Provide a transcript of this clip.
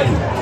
Bye.